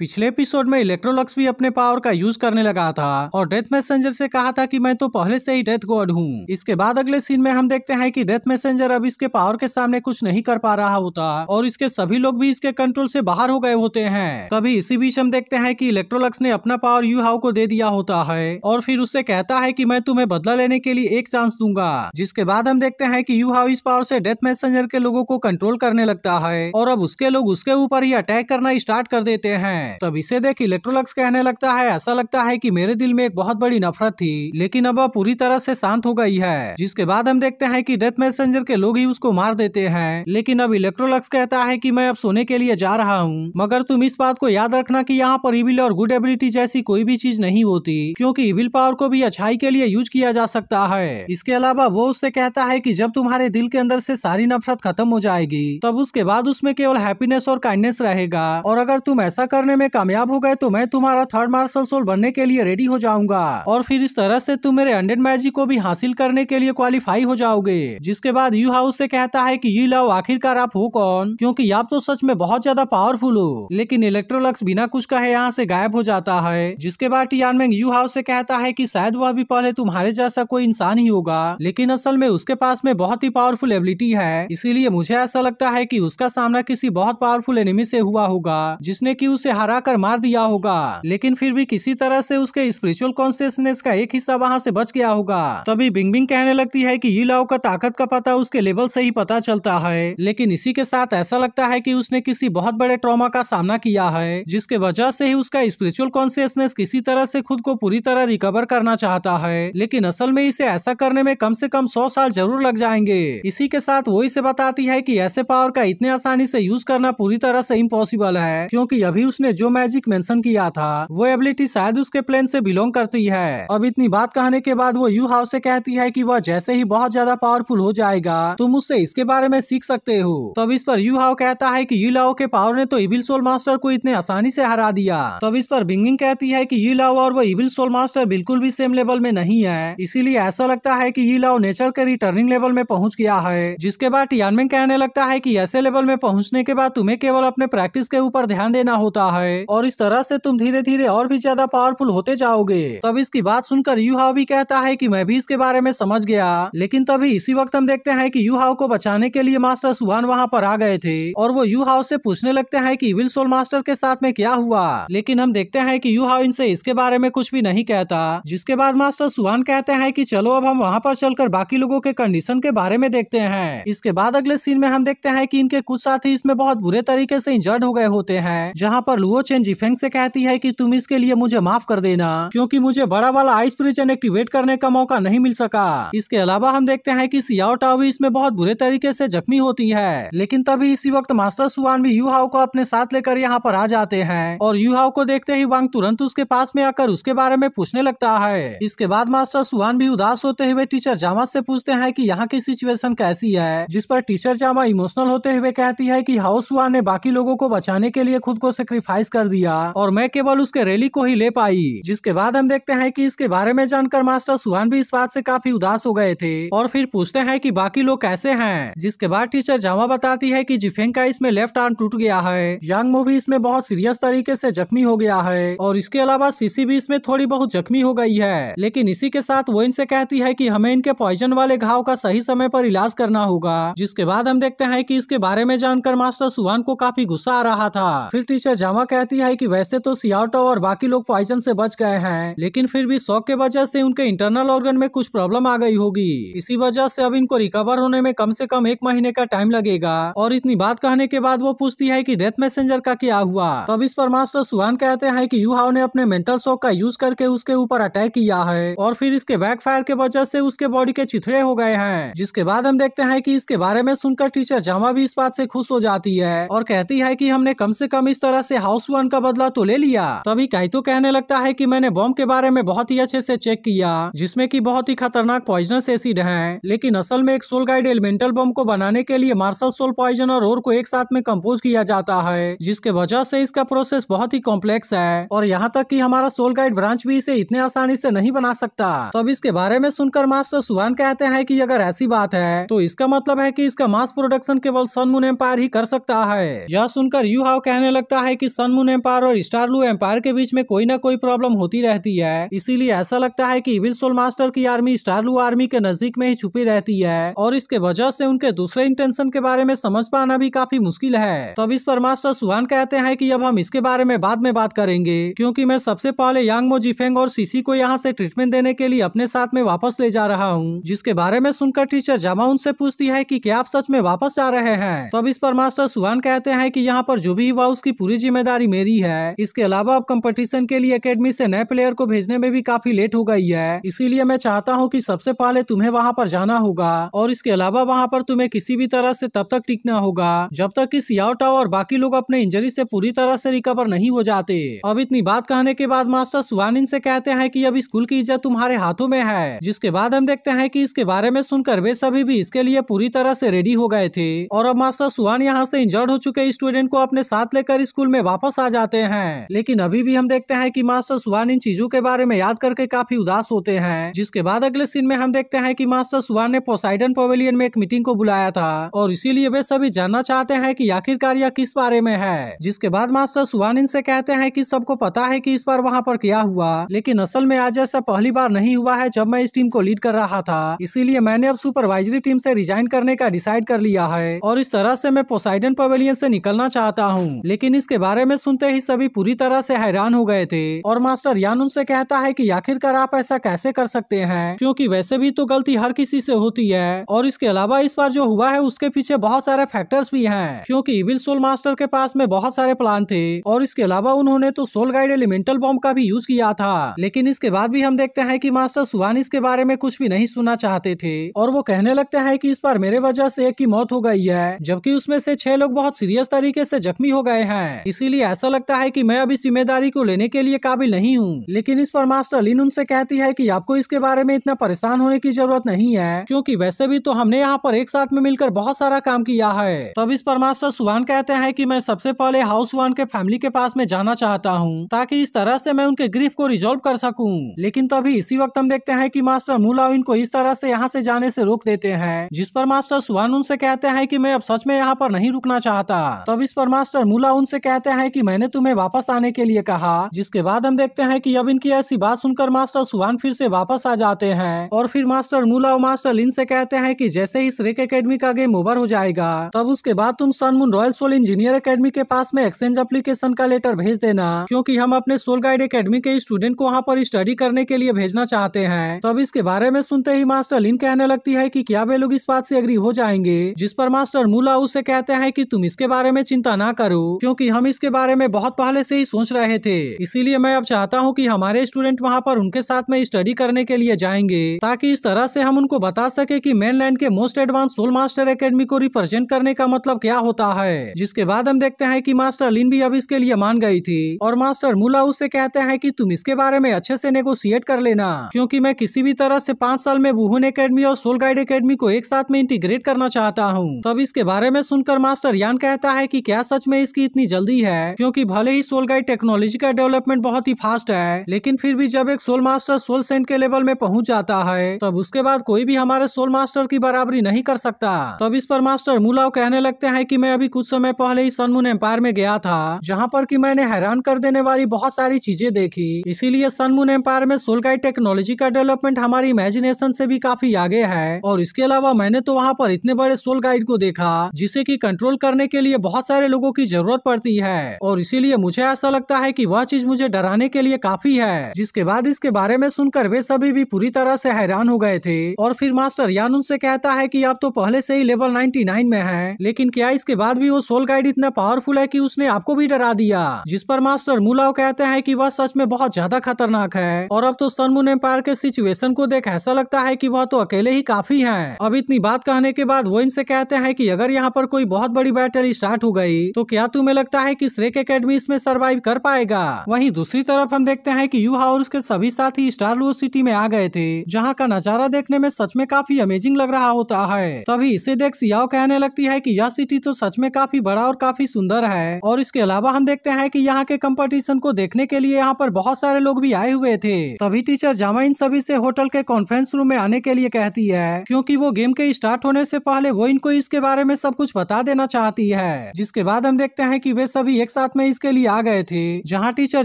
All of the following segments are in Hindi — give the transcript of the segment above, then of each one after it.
पिछले एपिसोड में इलेक्ट्रोलक्स भी अपने पावर का यूज़ करने लगा था और डेथ मैसेंजर से कहा था कि मैं तो पहले से ही डेथ गॉड हूँ। इसके बाद अगले सीन में हम देखते हैं कि डेथ मैसेंजर अब इसके पावर के सामने कुछ नहीं कर पा रहा होता और इसके सभी लोग भी इसके कंट्रोल से बाहर हो गए होते हैं। तभी इसी बीच हम देखते हैं कि इलेक्ट्रोलक्स ने अपना पावर यू हाउ को दे दिया होता है और फिर उससे कहता है कि मैं तुम्हें बदला लेने के लिए एक चांस दूँगा। जिसके बाद हम देखते हैं कि यू हाउ इस पावर से डेथ मैसेंजर के लोगों को कंट्रोल करने लगता है और अब उसके लोग उसके ऊपर ही अटैक करना स्टार्ट कर देते हैं। तब इसे देख इलेक्ट्रोलक्स कहने लगता है, ऐसा लगता है कि मेरे दिल में एक बहुत बड़ी नफरत थी, लेकिन अब वह पूरी तरह से शांत हो गई है। जिसके बाद हम देखते हैं कि डेथ मैसेंजर के लोग ही उसको मार देते हैं। लेकिन अब इलेक्ट्रोलक्स कहता है कि मैं अब सोने के लिए जा रहा हूँ। मगर तुम इस बात को याद रखना कि यहाँ पर इविल और गुड एबिलिटी जैसी कोई भी चीज़ नहीं होती, क्योंकि इविल पावर को भी अच्छाई के लिए यूज़ किया जा सकता है। इसके अलावा वो उससे कहता है कि जब तुम्हारे दिल के अंदर से सारी नफरत खत्म हो जाएगी, तब उसके बाद उसमें केवल हैप्पीनेस और काइंडनेस रहेगा। और अगर तुम ऐसा करने में कामयाब हो गए तो मैं तुम्हारा थर्ड मार्शल सोल बनने के लिए रेडी हो जाऊँगा। और फिर इस तरह से तुम मेरे हंड्रेड मैजिक को भी हासिल करने के लिए क्वालिफाई हो जाओगे। जिसके बाद यू हाउस से कहता है कि ये लाओ आखिरकार आप हो कौन? क्योंकि आप तो सच में बहुत ज़्यादा पावरफुल हो। लेकिन इलेक्ट्रोलक्स बिना कुछ कहे यहाँ से गायब हो जाता है। जिसके बाद टियानमेंग यू हाउस से कहता है कि शायद वह भी पहले तुम्हारे जैसा कोई इंसान ही होगा। लेकिन असल में उसके पास में बहुत ही पावरफुल एबिलिटी है। इसीलिए मुझे ऐसा लगता है कि उसका सामना किसी बहुत पावरफुल एनिमी से हुआ होगा, जिसने की उसे हरा कर मार दिया होगा। लेकिन फिर भी किसी तरह से उसके स्पिरिचुअल कॉन्सियसनेस का एक हिस्सा वहाँ से बच गया होगा। तभी बिंग बिंग कहने लगती है की ये का ताकत का पता उसके लेवल से ही पता चलता है। लेकिन इसी के साथ ऐसा लगता है कि उसने किसी बहुत बड़े ट्रॉमा का सामना किया है, जिसके वजह से ही उसका स्पिरिचुअल कॉन्सियसनेस किसी तरह से खुद को पूरी तरह रिकवर करना चाहता है। लेकिन असल में इसे ऐसा करने में कम से कम सौ साल ज़रूर लग जाएँगे। इसी के साथ वो इसे बताती है कि ऐसे पावर का इतने आसानी से यूज़ करना पूरी तरह से इम्पॉसिबल है, क्योंकि अभी उसने जो मैजिक मेंशन किया था, वो एबिलिटी शायद उसके प्लेन से बिलोंग करती है। अब इतनी बात कहने के बाद वो यू हाउस से कहती है कि वह जैसे ही बहुत ज़्यादा पावरफुल हो जाएगा, तुम उससे इसके बारे में सीख सकते हो। तब इस पर यू हाउ कहता है की यू लाओ के पावर ने तो इविल सोल मास्टर को इतने आसानी से हरा दिया। तब इस पर बिंगिंग कहती है की यू लाओ और वो इविल सोल मास्टर बिल्कुल भी सेम लेवल में नहीं है। इसीलिए ऐसा लगता है की यू लाओ नेचर के रिटर्निंग लेवल में पहुँच गया है। जिसके बाद टियानमेंग कहने लगता है की ऐसे लेवल में पहुँचने के बाद तुम्हें केवल अपने प्रैक्टिस के ऊपर ध्यान देना होता है। और इस तरह से तुम धीरे धीरे और भी ज़्यादा पावरफुल होते जाओगे। तब इसकी बात सुनकर यू हाउ भी कहता है कि मैं भी इसके बारे में समझ गया। लेकिन तभी इसी वक्त हम देखते हैं कि यू हाउ को बचाने के लिए मास्टर सुहान वहाँ पर आ गए थे और वो यू हाउ से पूछने लगते हैं की विल सोल मास्टर के साथ में क्या हुआ? लेकिन हम देखते हैं की यू हाउ इनसे इसके बारे में कुछ भी नहीं कहता, जिसके बाद मास्टर सुहान कहते हैं की चलो अब हम वहाँ पर चलकर बाकी लोगों के कंडीशन के बारे में देखते हैं। इसके बाद अगले सीन में हम देखते हैं कि इनके कुछ साथी इसमें बहुत बुरे तरीके से इंजर्ड हो गए होते हैं, जहाँ पर लुओ चेन जिफेंग से कहती है कि तुम इसके लिए मुझे माफ़ कर देना, क्योंकि मुझे बड़ा वाला आइस प्रिजन एक्टिवेट करने का मौका नहीं मिल सका। इसके अलावा हम देखते हैं कि सियाओ भी इसमें बहुत बुरे तरीके से जख्मी होती है, लेकिन तभी इसी वक्त मास्टर सुवान भी यूहाओ को अपने साथ लेकर यहाँ पर आ जाते हैं और यूहाओ को देखते ही वांग तुरंत उसके पास में आकर उसके बारे में पूछने लगता है। इसके बाद मास्टर सुहान भी उदास होते हुए टीचर जामा से पूछते हैं कि यहाँ की सिचुएशन कैसी है, जिस पर टीचर जामा इमोशनल होते हुए कहती है कि हाउस ने बाकी लोगों को बचाने के लिए खुद को सेक्रीफाइस कर दिया और मैं केवल उसके रैली को ही ले पाई, जिसके बाद हम देखते हैं कि इसके बारे में जानकर मास्टर सुहान भी इस बात से काफ़ी उदास हो गए थे और फिर पूछते हैं कि बाकी लोग कैसे हैं, जिसके बाद टीचर जामा बताती है कि जिफेंग का इसमें लेफ़्ट आर्म टूट गया है यांग मूवी इसमें बहुत सीरियस तरीके से जख्मी हो गया है और इसके अलावा सीसी भी इसमें थोड़ी बहुत जख्मी हो गई है, लेकिन इसी के साथ वो इनसे कहती है की हमें इनके पॉइजन वाले घाव का सही समय पर इलाज करना होगा, जिसके बाद हम देखते हैं कि इसके बारे में जानकर मास्टर सुहान को काफ़ी गुस्सा आ रहा था। फिर टीचर जामा कहती है कि वैसे तो सियाटो और बाकी लोग पॉइजन से बच गए हैं, लेकिन फिर भी शौक के वजह से उनके इंटरनल ऑर्गन में कुछ प्रॉब्लम आ गई होगी। इसी वजह से अब इनको रिकवर होने में कम से कम एक महीने का टाइम लगेगा। और इतनी बात कहने के बाद वो पूछती है कि डेथ मैसेजर का क्या हुआ? तब इस पर मास्टर सुहान कहते हैं कि यू ने अपने मेंटल शॉक का यूज़ करके उसके ऊपर अटैक किया है, और फिर इसके बैक फायर के वजह से उसके बॉडी के चिथड़े हो गए हैं। जिसके बाद हम देखते हैं कि इसके बारे में सुनकर टीचर जामा भी इस बात से खुश हो जाती है, और कहती है कि हमने कम से कम इस तरह से हाउस वन का बदला तो ले लिया। तभी काइतो कहने लगता है कि मैंने बॉम्ब के बारे में बहुत ही अच्छे से चेक किया, जिसमें कि बहुत ही खतरनाक पॉइजनस एसिड है। लेकिन असल में एक सोल गाइड एलिमेंटल बम को बनाने के लिए मार्शल सोल पॉइजन और को एक साथ में कंपोज किया जाता है, जिसके वजह से इसका प्रोसेस बहुत ही कॉम्प्लेक्स है। और यहाँ तक कि हमारा सोल गाइड ब्रांच भी इसे इतने आसानी से नहीं बना सकता। तो अब इसके बारे में सुनकर मास्टर सुहान कहते हैं कि अगर ऐसी बात है तो इसका मतलब है कि इसका मास प्रोडक्शन केवल सन मून एम्पायर ही कर सकता है। यह सुनकर यू हाव कहने लगता है कि सन सनमून एम्पायर और स्टारलू एम्पायर के बीच में कोई ना कोई प्रॉब्लम होती रहती है। इसीलिए ऐसा लगता है की इविल सोल मास्टर की आर्मी स्टारलू आर्मी के नज़दीक में ही छुपी रहती है और इसके वजह से उनके दूसरे इंटेंशन के बारे में समझ पाना भी काफ़ी मुश्किल है। तब इस पर मास्टर सुहान कहते हैं कि अब हम इसके बारे में बाद में बात करेंगे, क्योंकि मैं सबसे पहले यांग मो जिफेंग और सीसी को यहाँ से ट्रीटमेंट देने के लिए अपने साथ में वापस ले जा रहा हूँ, जिसके बारे में सुनकर टीचर जामा उनसे पूछती है की क्या आप सच में वापस जा रहे हैं। तब इस पर मास्टर सुहान कहते हैं की यहाँ पर जो भी हुआ उसकी पूरी ज़िम्मेदारी मेरी है। इसके अलावा अब कंपटीशन के लिए अकेडमी से नए प्लेयर को भेजने में भी काफ़ी लेट हो गई है। इसीलिए मैं चाहता हूँ कि सबसे पहले तुम्हें वहाँ पर जाना होगा और इसके अलावा वहाँ पर तुम्हें किसी भी तरह से तब तक टिकना होगा, जब तक कि सियाओटा और बाकी लोग अपने इंजरी से पूरी तरह से रिकवर नहीं हो जाते। अब इतनी बात कहने के बाद मास्टर सुहानिन से कहते हैं कि अब स्कूल की इज़्ज़त तुम्हारे हाथों में है। जिसके बाद हम देखते हैं कि इसके बारे में सुनकर वे सभी भी इसके लिए पूरी तरह से रेडी हो गए थे। और अब मास्टर सुहान यहाँ से इंजर्ड हो चुके स्टूडेंट को अपने साथ लेकर स्कूल में वापस आ जाते हैं। लेकिन अभी भी हम देखते हैं कि मास्टर सुहान इन चीज़ों के बारे में याद करके काफ़ी उदास होते हैं। जिसके बाद अगले सीन में हम देखते हैं कि मास्टर सुहान ने पोसाइडन पवेलियन में एक मीटिंग को बुलाया था और इसीलिए वे सभी जानना चाहते हैं कि आखिरकार यह किस बारे में है। जिसके बाद मास्टर सुहान इनसे कहते हैं कि सबको पता है कि इस बार वहाँ पर क्या हुआ, लेकिन असल में आज ऐसा पहली बार नहीं हुआ है जब मैं इस टीम को लीड कर रहा था। इसीलिए मैंने अब सुपरवाइजरी टीम से रिजाइन करने का डिसाइड कर लिया है और इस तरह से मैं पोसाइडन पवेलियन से निकलना चाहता हूँ। लेकिन इसके बारे में सुनते ही सभी पूरी तरह से हैरान हो गए थे। और मास्टर यान उनसे कहता है कि आखिरकार आप ऐसा कैसे कर सकते हैं? क्योंकि वैसे भी तो गलती हर किसी से होती है। और इसके अलावा इस बार जो हुआ है, उसके पीछे बहुत सारे फैक्टर्स भी हैं। क्योंकि इविल सोल मास्टर के पास में बहुत सारे प्लान थे। और इसके अलावा उन्होंने तो सोल गाइड एलिमेंटल बॉम्ब का भी यूज़ किया था। लेकिन इसके बाद भी हम देखते हैं कि मास्टर सुहान इसके बारे में कुछ भी नहीं सुनना चाहते थे। और वो कहने लगते हैं कि इस बार मेरे वजह से एक की मौत हो गई है। जबकि उसमें से छह लोग बहुत सीरियस तरीके से जख्मी हो गए हैं। इसीलिए ऐसा लगता है कि मैं अभी ज़िम्मेदारी को लेने के लिए काबिल नहीं हूँ। लेकिन इस पर मास्टर लिन उनसे कहती है कि आपको इसके बारे में इतना परेशान होने की ज़रूरत नहीं है, क्योंकि वैसे भी तो हमने यहाँ पर एक साथ में मिलकर बहुत सारा काम किया है। तब इस पर मास्टर सुहान कहते हैं कि मैं सबसे पहले हाउस वन के फैमिली के पास में जाना चाहता हूँ, ताकि इस तरह से मैं उनके ग्रीफ को रिजोल्व कर सकूँ। लेकिन तभी इसी वक्त हम देखते हैं की मास्टर मूलाव इनको इस तरह से यहाँ से जाने से रोक देते हैं, जिस पर मास्टर सुहान उनसे कहते हैं की मैं अब सच में यहाँ पर नहीं रुकना चाहता। तब इस पर मास्टर मूला उनसे कहते हैं कि मैंने तुम्हें वापस आने के लिए कहा, जिसके बाद हम देखते हैं कि अब इनकी ऐसी बात सुनकर मास्टर सुहान फिर से वापस आ जाते हैं। और फिर मास्टर मूला और मास्टर लिन से कहते हैं कि जैसे ही श्रेक एकेडमी का गेम ओवर हो जाएगा, तब उसके बाद तुम Sunmoon royal soul engineer academy के पास में एक्सचेंज एप्लीकेशन का लेटर भेज देना, क्योंकि हम अपने सोल गाइड एकेडमी के स्टूडेंट को वहाँ पर स्टडी करने के लिए भेजना चाहते हैं। तब इसके बारे में सुनते ही मास्टर लिन कहने लगती है की क्या वे लोग इस बात से एग्री हो जाएँगे, जिस पर मास्टर मूला उसे कहते हैं की तुम इसके बारे में चिंता ना करो, क्योंकि हम इसके बारे में बहुत पहले से ही सोच रहे थे। इसीलिए मैं अब चाहता हूँ कि हमारे स्टूडेंट वहाँ पर उनके साथ में स्टडी करने के लिए जाएँगे, ताकि इस तरह से हम उनको बता सके कि मेनलैंड के most advance soul master academy को रिप्रेजेंट करने का मतलब क्या होता है। जिसके बाद हम देखते हैं कि मास्टर लिन भी अब इसके लिए मान गई थी, और मास्टर मूला उससे कहते हैं कि तुम इसके बारे में अच्छे से नेगोशिएट कर लेना, क्योंकि मैं किसी भी तरह से पाँच साल में वुहन एकेडमी और सोल गाइड एकेडमी को एक साथ में इंटीग्रेट करना चाहता हूँ। तब इसके बारे में सुनकर मास्टर यान कहता है कि क्या सच में इसकी इतनी जल्दी है? क्योंकि भले ही सोल गाइड टेक्नोलॉजी का डेवलपमेंट बहुत ही फास्ट है, लेकिन फिर भी जब एक सोल मास्टर सोल सेंट के लेवल में पहुँच जाता है, तब उसके बाद कोई भी हमारे सोल मास्टर की बराबरी नहीं कर सकता। तब इस पर मास्टर मुलाव कहने लगते हैं कि मैं अभी कुछ समय पहले ही सनमून एम्पायर में गया था, जहाँ पर कि मैंने हैरान कर देने वाली बहुत सारी चीज़ें देखी। इसीलिए सनमून एम्पायर में सोल गाइड टेक्नोलॉजी का डेवलपमेंट हमारी इमेजिनेशन से भी काफ़ी आगे है, और इसके अलावा मैंने तो वहाँ पर इतने बड़े सोल गाइड को देखा, जिसे की कंट्रोल करने के लिए बहुत सारे लोगों की ज़रूरत पड़ती है। और इसीलिए मुझे ऐसा लगता है कि वह चीज़ मुझे डराने के लिए काफ़ी है, जिसके बाद इसके बारे में सुनकर वे सभी भी पूरी तरह से हैरान हो गए थे। और फिर मास्टर यान उनसे कहता है कि आप तो पहले से ही लेवल 99 में हैं, लेकिन क्या इसके बाद भी वो सोल गाइड इतना पावरफुल है कि उसने आपको भी डरा दिया? जिस पर मास्टर मुलाव कहते हैं कि वह सच में बहुत ज़्यादा खतरनाक है। और अब तो सनमून एम्पायर के सिचुएशन को देख ऐसा लगता है कि वह तो अकेले ही काफ़ी है। अब इतनी बात कहने के बाद वो इनसे कहते हैं कि अगर यहाँ पर कोई बहुत बड़ी बैटल स्टार्ट हो गई तो क्या तुम्हें लगता है कि श्रेक एकेडमी इसमें सरवाइव कर पाएगा। वहीं दूसरी तरफ़ हम देखते हैं कि यूहा और उसके सभी साथी स्टार लू सिटी में आ गए थे, जहाँ का नज़ारा देखने में सच में काफ़ी अमेजिंग लग रहा होता है। तभी इसे देख सियाओ कहने लगती है की यह सिटी तो सच में काफ़ी बड़ा और काफ़ी सुंदर है, और इसके अलावा हम देखते हैं कि यहाँ के कंपटीशन को देखने के लिए यहाँ पर बहुत सारे लोग भी आए हुए थे। तभी टीचर जामा इन सभी से होटल के कॉन्फ्रेंस रूम में आने के लिए कहती है, क्योंकि वो गेम के स्टार्ट होने से पहले वो इनको इसके बारे में सब कुछ बता देना चाहती है, जिसके बाद हम देखते हैं कि वे सभी एक एक साथ में इसके लिए आ गए थे, जहाँ टीचर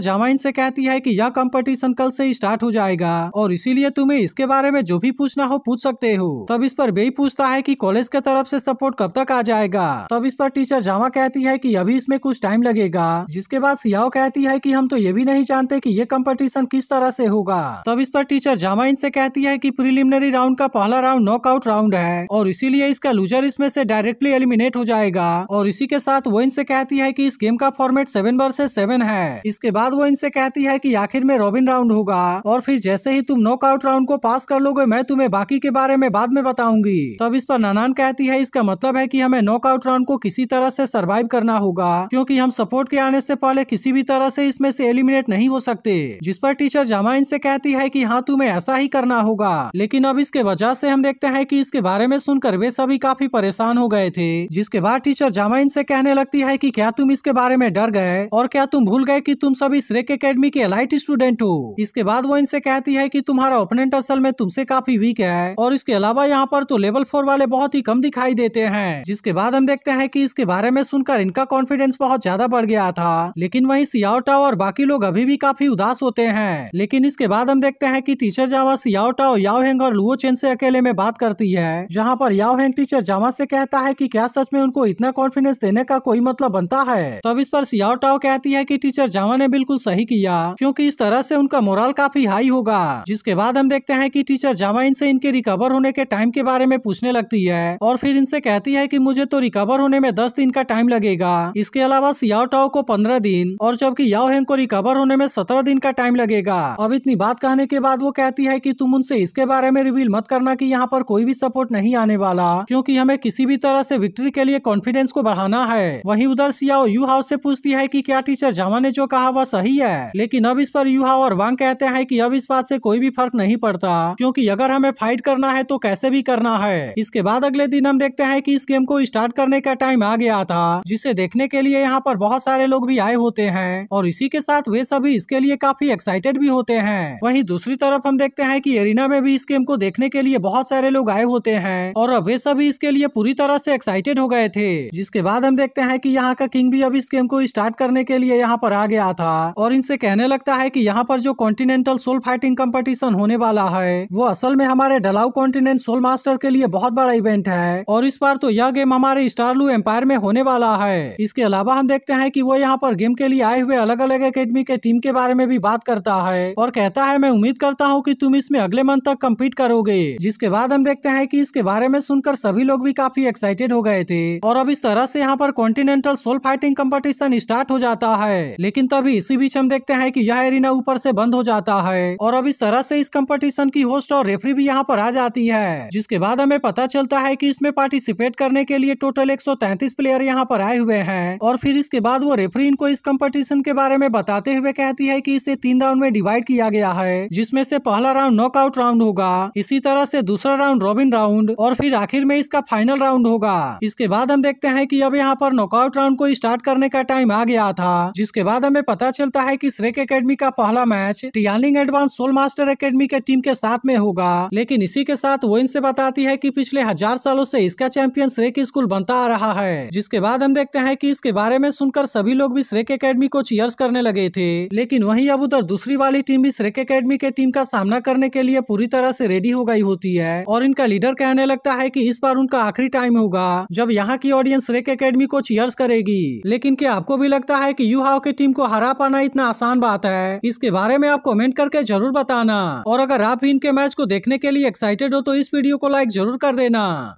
जामाइन से कहती है की यह कम्पिटिशन कल से स्टार्ट हो जाएगा, और इसीलिए तुम्हें इसके बारे में जो भी पूछना हो पूछ सकते हो। तब इस पर बेई पूछता है की कॉलेज के तरफ़ से सपोर्ट कब तक आ जाएगा। तब इस पर टीचर जामा कहती है की अभी इसमें कुछ टाइम लगेगा, जिसके बाद सियाओ कहती है की हम तो ये भी नहीं जानते की ये कम्पिटिशन किस तरह से होगा। तब इस पर टीचर जामा इनसे कहती है की प्रिलिमिनरी राउंड का पहला राउंड नॉकआउट राउंड है, और इसीलिए इसका लूजर इसमें से डायरेक्टली एलिमिनेट हो जाएगा, और इसी के साथ वो इनसे कहती है कि इस गेम का फॉर्मेट सेवन वर्सेस सेवन है। इसके बाद वो इनसे कहती है कि आखिर में रॉबिन राउंड होगा और फिर जैसे ही तुम नॉकआउट राउंड को पास कर लोगे, मैं तुम्हें बाकी के बारे में बाद में बताऊँगी। तब इस पर नानान कहती है, इसका मतलब है की हमें नॉकआउट राउंड को किसी तरह से सर्वाइव करना होगा, क्योंकि हम सपोर्ट के आने से पहले किसी भी तरह से इसमें से एलिमिनेट नहीं हो सकते। जिस पर टीचर जामा इनसे कहती है कि हाँ तुम्हें ऐसा ही करना होगा। लेकिन अब इसके वजह से हम देखते हैं कि इसके बारे में सुनकर वे सभी काफ़ी परेशान हो गए थे, जिसके बाद टीचर जामा इनसे कहने लगती है कि क्या तुम इसके बारे में डर गए और क्या तुम भूल गए कि तुम सभी श्रेक एकेडमी के लाइट स्टूडेंट हो? इसके बाद वो इनसे कहती है कि तुम्हारा ओपोनेंट असल में तुमसे काफ़ी वीक है और इसके अलावा यहाँ पर तो लेवल फोर वाले बहुत ही कम दिखाई देते हैं, जिसके बाद हम देखते हैं कि इसके बारे में सुनकर इनका कॉन्फिडेंस बहुत ज़्यादा बढ़ गया था। लेकिन वही सियाओटा और बाकी लोग अभी भी काफ़ी उदास होते हैं। लेकिन इसके बाद हम देखते हैं की टीचर जावा सियाओटा और याओ हेंग और लुओ चेन से अकेले में बात करती है, जहाँ पर याओ हेंग टीचर जामा से कहता है कि क्या सच में उनको इतना कॉन्फिडेंस देने का कोई मतलब बनता है? तब इस पर सियाओ टाओ कहती है कि, टीचर जामा ने बिल्कुल सही किया, क्योंकि इस तरह से उनका मोरल काफ़ी हाई होगा। जिसके बाद हम देखते हैं कि टीचर जामा इनसे इनके रिकवर होने के टाइम के बारे में पूछने लगती है और फिर इनसे कहती है कि, मुझे तो रिकवर होने में दस दिन का टाइम लगेगा। इसके अलावा सियाओ टाओ को पंद्रह दिन और जबकि याओ हेंग को रिकवर होने में सत्रह दिन का टाइम लगेगा। अब इतनी बात कहने के बाद वो कहती है कि, तुम उनसे इसके बारे में रिवील मत करना कि यहाँ पर कोई भी सपोर्ट नहीं आने वाला, क्योंकि हमें किसी भी तरह से विक्ट्री के लिए कॉन्फिडेंस को बढ़ाना है। वहीं उधर सियाओ यू हाउस से पूछती है कि क्या टीचर जामा ने जो कहा वह सही है? लेकिन अब इस पर यू हाउ और वांग कहते हैं कि अब इस बात से कोई भी फ़र्क नहीं पड़ता, क्योंकि अगर हमें फाइट करना है तो कैसे भी करना है। इसके बाद अगले दिन हम देखते हैं कि इस गेम को स्टार्ट करने का टाइम आ गया था, जिसे देखने के लिए यहाँ पर बहुत सारे लोग भी आए होते हैं, और इसी के साथ वे सभी इसके लिए काफ़ी एक्साइटेड भी होते हैं। वहीं दूसरी तरफ़ हम देखते हैं कि एरिना में भी इस गेम को देखने के लिए बहुत सारे लोग आए होते हैं, और अब वे सभी इसके लिए पूरी तरह से एक्साइटेड हो गए थे। जिसके बाद हम देखते हैं कि यहाँ का किंग भी अब इस गेम को स्टार्ट करने के लिए यहाँ पर आ गया था और इनसे कहने लगता है कि यहाँ पर जो कॉन्टिनेंटल सोल फाइटिंग कंपटीशन होने वाला है, वो असल में हमारे डलाउ कॉन्टिनेंट सोल मास्टर के लिए बहुत बड़ा इवेंट है और इस बार तो यह गेम हमारे स्टारलू एम्पायर में होने वाला है। इसके अलावा हम देखते हैं कि वो यहाँ पर गेम के लिए आए हुए अलग अलग अकेडमी के टीम के बारे में भी बात करता है और कहता है, मैं उम्मीद करता हूँ कि तुम इसमें अगले मंथ तक कम्पीट करोगे। जिसके बाद हम देखते हैं कि इसके बारे में सुनकर सभी लोग भी काफ़ी एक्साइटेड हो गए थे और अब इस तरह से यहाँ पर continental soul fighting competition start हो जाता है। लेकिन तभी इसी बीच हम देखते हैं कि यह एरिना ऊपर से बंद हो जाता है। और अब इस तरह से इस कंपटीशन की होस्ट और रेफरी भी यहाँ पर आ जाती है। जिसके बाद हमें पता चलता है कि इसमें पार्टिसिपेट करने के लिए टोटल 133 प्लेयर यहाँ पर आए हुए हैं। और फिर इसके बाद वो रेफरी इनको इस कंपटीशन के बारे में बताते हुए कहती है कि इसे तीन राउंड में डिवाइड किया गया है, जिसमें से पहला राउंड नॉकआउट राउंड होगा। इसी तरह से दूसरा राउंड रॉबिन राउंड और फिर आखिर में इसका फाइनल राउंड होगा। इसके बाद हम देखते हैं कि अब यहाँ पर नॉकआउट राउंड को स्टार्ट करने का टाइम आ गया था, जिसके बाद हमें पता चलता है कि श्रेक एकेडमी का पहला मैच टियालिंग एडवांस सोल मास्टर एकेडमी के टीम के साथ में होगा। लेकिन इसी के साथ वो इनसे बताती है कि पिछले हज़ार सालों से इसका चैंपियन श्रेक स्कूल बनता आ रहा है। जिसके बाद हम देखते हैं कि इसके बारे में सुनकर सभी लोग भी श्रेक एकेडमी को चीयर्स करने लगे थे। लेकिन वहीं अब उधर दूसरी वाली टीम भी श्रेक एकेडमी के टीम का सामना करने के लिए पूरी तरह से रेडी हो गई होती है और इनका लीडर कहने लगता है कि इस बार उनका आखिरी टाइम होगा, जब यहाँ की ऑडियंस श्रेक एकेडमी को चीयर्स करेगी। लेकिन क्या आपको भी लगता है कि यू हाउ की टीम को हरा पाना इतना आसान बात है? इसके बारे में आप कमेंट करके ज़रूर बताना। और अगर आप भी इनके मैच को देखने के लिए एक्साइटेड हो तो इस वीडियो को लाइक ज़रूर कर देना।